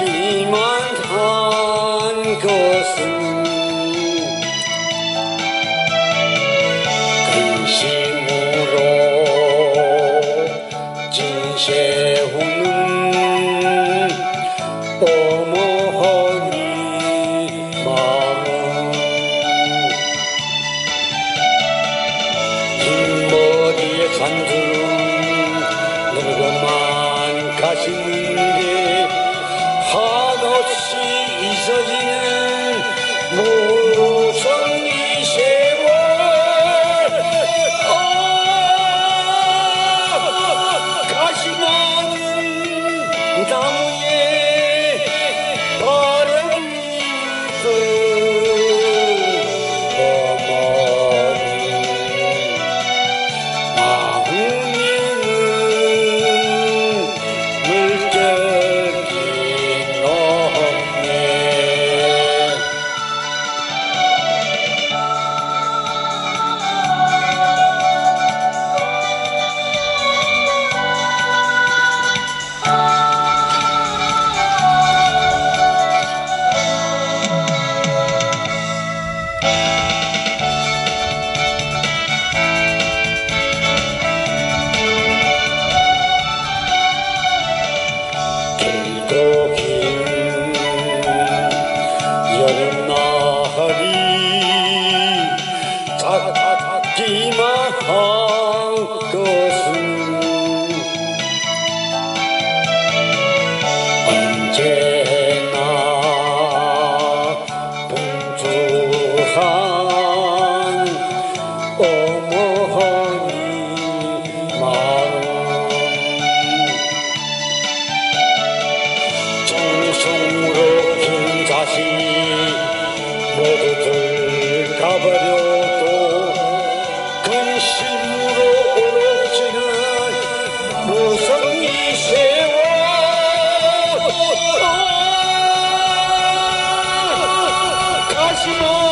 쌓기만 한 것은 근심으로 진세우는 어머니 마음 흰머리에 잔 있어지 언제나 분주한 어머니 마음 정성으로 긴 자신이 모두들 가버려도 근심 Osmo.